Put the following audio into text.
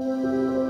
you